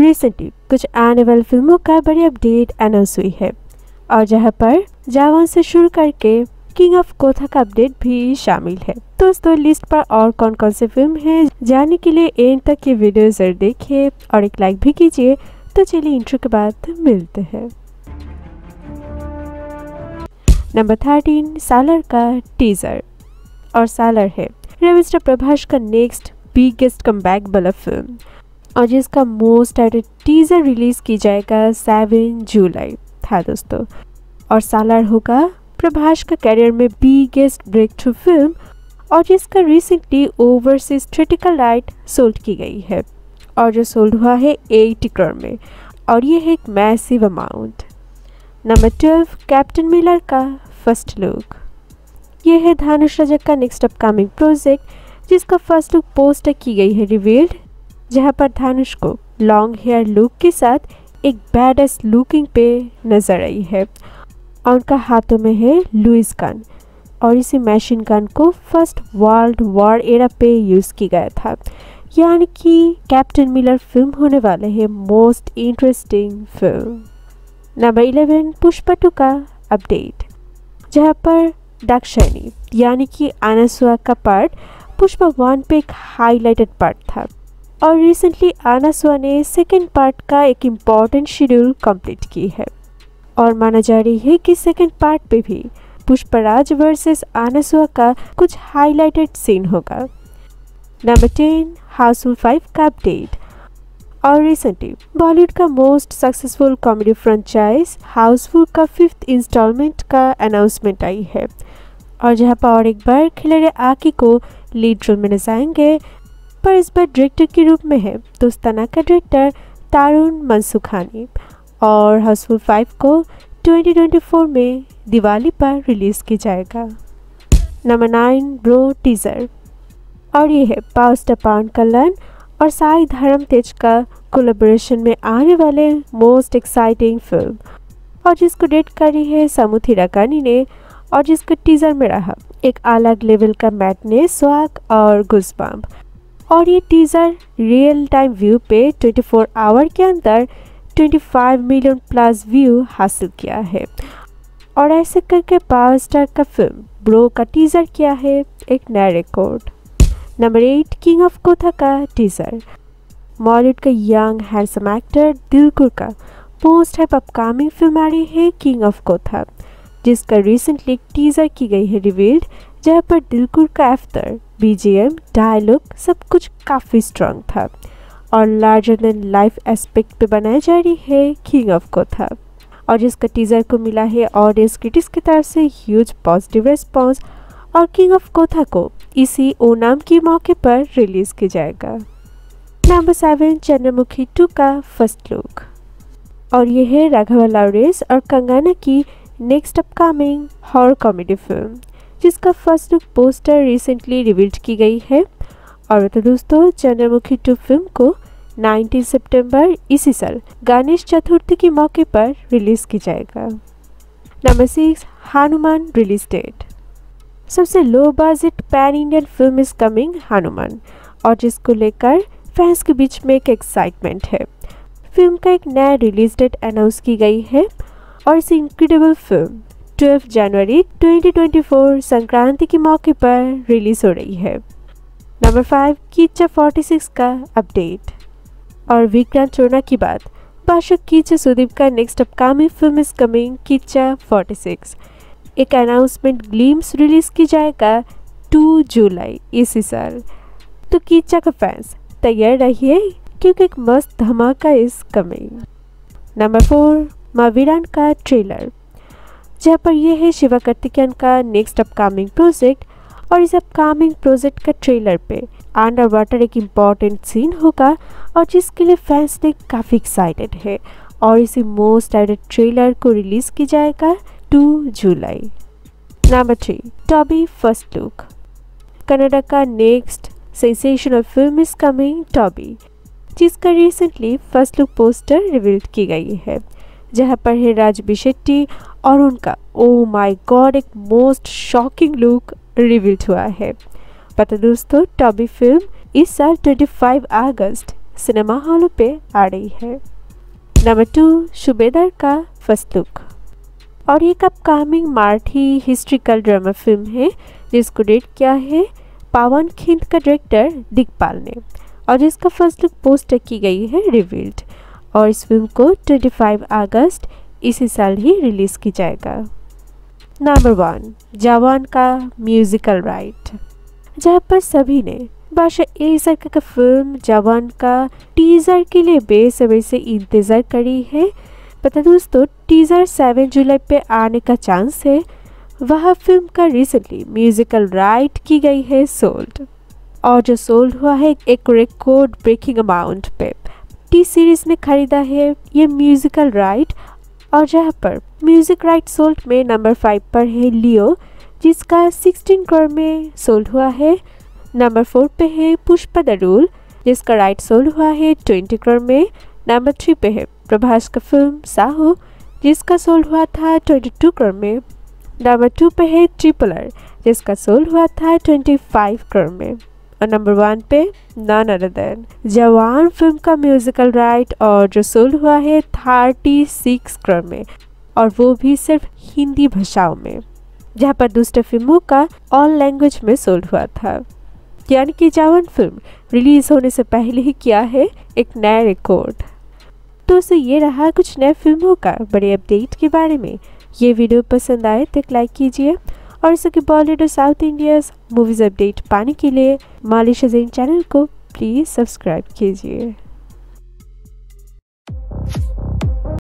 Recently कुछ आने वाली फ़िल्मों का बड़ी अपडेट अनाउंस हुई है। और जहाँ पर जावान से शुरू करके किंग ऑफ़ कोथा का अपडेट भी शामिल है। दोस्तों लिस्ट पर और कौन कौन से फ़िल्म है जाने के लिए एंड तक ये वीडियो ज़रूर देखिए और एक लाइक भी कीजिए। तो चलिए इंट्रो के बाद मिलते हैं। नंबर थर्टीन सालर का टीजर और सालर है। रविस्टर प्रभाष का नेक्स्ट बिगेस्ट कमबैक वाला फ़िल्म और जिसका मोस्ट एडेड टीजर रिलीज़ की जाएगा सेवन जुलाई। था दोस्तों। और सालार होगा प्रभाष का करियर में बिगेस्ट ब्रेक थ्रू फ़िल्म और जिसका recently overseas theatrical right sold की गई है। और जो सोल्ड हुआ है एट करोड़ में। और ये है एक massive amount number twelve captain Miller का फ़र्स्ट लुक ये है धानुष रजक का नेक्स्ट अपकमिंग प्रोजेक्ट जिसका फ़र्स्ट लुक पोस्टर की गई है रिवील्ड जहाँ पर धानुष को लॉन्ग हेयर लुक के साथ एक बैडस लुकिंग पे नज़र आई है। और उनका हाथों में है लुइस गन और इसी मशीन गन को फ़र्स्ट वर्ल्ड वॉर एरा पे यूज़ किया गया था। यानी कि कैप्टन मिलर फ़िल्म होने वाले है most interesting film number eleven Pushpa two का अपडेट जहाँ पर दाक्षायणी, यानी कि आनासुआ का पार्ट पुष्पा वन पे एक हाईलाइटेड पार्ट था। और रिसेंटली आनासुआ ने सेकेंड पार्ट का एक इंपॉर्टेंट शेड्यूल कंप्लीट की है। और माना जा रही है कि सेकेंड पार्ट पे भी पुष्पराज वर्सेस आनासुआ का कुछ हाईलाइटेड सीन होगा। नंबर टेन हाउसफुल फाइव का अपडेट और रिसेंटली बॉलीवुड का most successful comedy franchise Housefull का फिफ्थ इंस्टॉलमेंट का अनाउंसमेंट आई है। और जहाँ पर और एक बार खिलाड़ी आकी को लीड रोल में नजाएँगे पर इस बार डायरेक्टर के रूप में है, दोस्ताना का डायरेक्टर तारुण मनसुखानी। और हाउसफुल फाइव को 2024 में दिवाली पर रिलीज़ किया जाएगा। नंबर नाइन ब्रो टीज़र और ये है पाउस्टर पाउन कल्याण और साई धर्म तेज का कोलेबोरेशन में आने वाले मोस्ट एक्साइटिंग फ़िल्म और जिसको डेट करी है समुथी रकानी ने और जिसका टीज़र में रहा, एक अलग लेवल का मैटने स्वाग और गुस्बाम और ये टीज़र रियल टाइम व्यू पे 24 आवर के अंदर 25 मिलियन प्लस व्यू हासिल किया है। और ऐसे करके पावर स्टार का फ़िल्म ब्रो का टीजर किया है एक नया record number eight King of Kotha का टीजर बॉलीवुड का यंग हैंडसम एक्टर दिलकुर का पोस्ट हाइप अपकमिंग फ़िल्म आ रही है किंग ऑफ़ कोथा जिसका रिसेंटली टीजर की गई है रिवील्ड जहाँ पर दिलकुर का एफ्तर बीजीएम डायलॉग सब कुछ काफ़ी स्ट्रॉन्ग था और लार्जर देन लाइफ एस्पेक्ट पे बनाई जा रही है किंग ऑफ़ कोथा और जिसका टीज़र को मिला है ऑडियंस क्रिटिक्स की तरफ़ से ह्यूज पॉजिटिव रेस्पॉन्स और किंग ऑफ़ कोथा को इसी ओनाम के मौके पर रिलीज़ किया जाएगा। नंबर सेवन चंद्रमुखी टू का फ़र्स्ट लुक और यह है राघवा लॉरेंस और कंगाना की next upcoming horror comedy film जिसका first look poster recently revealed की गई है। और तो दोस्तों, चंद्रमुखी टू फ़िल्म को 19 सितंबर, इसी साल गणेश चतुर्थी के मौके पर रिलीज़ की जाएगा। Number six Hanuman release date सबसे low budget pan Indian film is coming Hanuman. और जिसको लेकर फैंस के बीच में एक एक्साइटमेंट है। फ़िल्म का एक नया रिलीज़ डेट अनाउंस की गई है। और इस इनक्रेडिबल फ़िल्म 12 जनवरी 2024 संक्रांति के मौके पर रिलीज़ हो रही है। नंबर फाइव कीचा 46 का अपडेट और विक्रांत चोरना की बात। बादशाह कीचा सुदीप का next upcoming film is coming Kichcha 46 एक अनाउंसमेंट ग्लीम्स रिलीज़ की जाएगा 2 जुलाई इसी साल। तो कीचा का फैंस तैयार रहिए, क्योंकि एक मस्त धमाका is coming number four Maaveeran का ट्रेलर जहाँ पर यह है शिवा कार्तिकेयन का नेक्स्ट अपकमिंग प्रोजेक्ट और इस अपकमिंग प्रोजेक्ट का ट्रेलर पे। अंडर वाटर एक इंपॉर्टेंट सीन होगा और जिसके लिए फैंस ने काफ़ी एक्साइटेड है और इसी मोस्ट एडेड ट्रेलर को रिलीज़ की जाएगा 2 जुलाई। Number three Toby first look Kannada का next sensational film is coming Toby जिसका recently first look poster reveal की गई है। जहाँ पर है राजबी शेट्टी और उनका ओ माय गॉड एक मोस्ट शॉकिंग लुक रिवील्ड हुआ है। पता दोस्तों टॉबी फ़िल्म इस साल 25 अगस्त सिनेमा हॉलों पे आ रही है। नंबर टू शुबेदार का फ़र्स्ट लुक और एक upcoming Marathi historical drama film है, जिसको डेट किया है पावन खिंद का डायरेक्टर दिगपाल ने। और जिसका फ़र्स्ट लुक पोस्टर की गई है रिवील्ड और इस फ़िल्म को 25 अगस्त इसी साल ही रिलीज़ की जाएगा। नंबर वन जवान का म्यूजिकल राइट जहाँ पर सभी ने बादशाह ए सरकार का फ़िल्म जवान का टीजर के लिए बेसब्री से इंतज़ार करी है। पता दोस्तों टीजर 7 जुलाई पे आने का चांस है। वह फ़िल्म का रिसेंटली म्यूजिकल राइट की गई है सोल्ड और जो सोल्ड हुआ है, एक रिकॉर्ड ब्रेकिंग अमाउंट पे। टी सीरीज़ ने खरीदा है ये म्यूजिकल राइट और जहाँ पर म्यूज़िक राइट सोल्ड में नंबर फाइव पर है लियो, जिसका 16 करोड़ में सोल्ड हुआ है। नंबर फोर पे है पुष्पा द रूल, जिसका राइट सोल्ड हुआ है 20 करोड़ में। नंबर थ्री पे है प्रभास का फ़िल्म साहू, जिसका सोल्ड हुआ था 22 करोड़ में। नंबर टू पे है ट्रिपलर, जिसका सोल्ड हुआ था 25 करोड़ में। और नंबर वन पे none other than Jawan film का म्यूजिकल राइट और जो सोल्ड हुआ है थर्टी सिक्स क्रम में और वो भी सिर्फ़ हिंदी भाषाओं में। जहाँ पर दूसरे फ़िल्मों का ऑल लैंग्वेज में सोल्ड हुआ था। यानी कि जवान फ़िल्म रिलीज़ होने से पहले ही किया है एक नया रिकॉर्ड तो उसे ये रहा कुछ नए फ़िल्मों का बड़े अपडेट के बारे में। ये वीडियो पसंद आए तो लाइक कीजिए। और इस बॉलीवुड और साउथ इंडिया मूवीज़ अपडेट पाने के लिए मालिश चैनल को प्लीज़ सब्सक्राइब कीजिए।